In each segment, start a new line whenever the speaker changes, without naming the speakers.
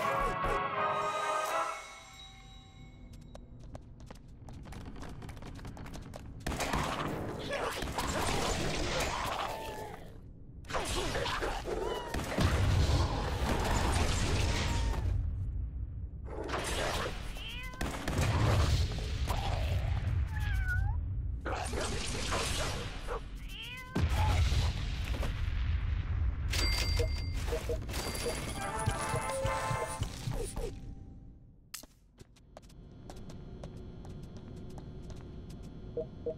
Oh! Shoot!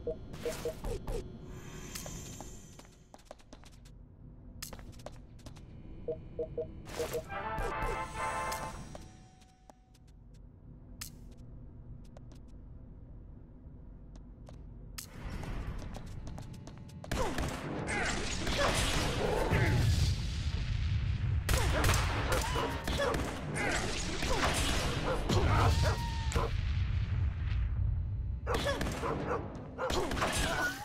Oh, my God.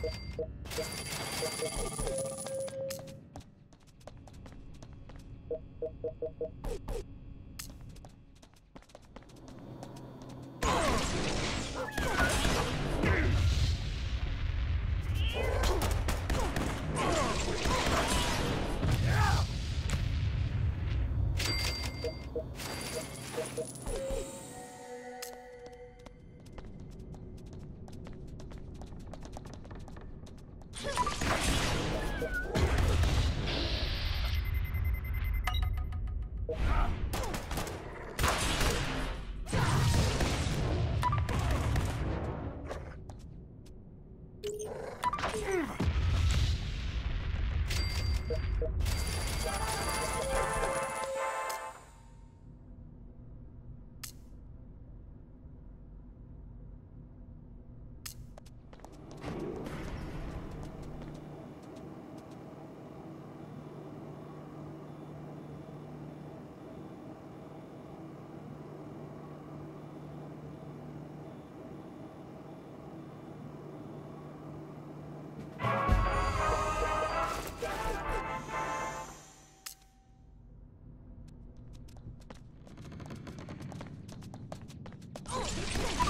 Thank you. Oh.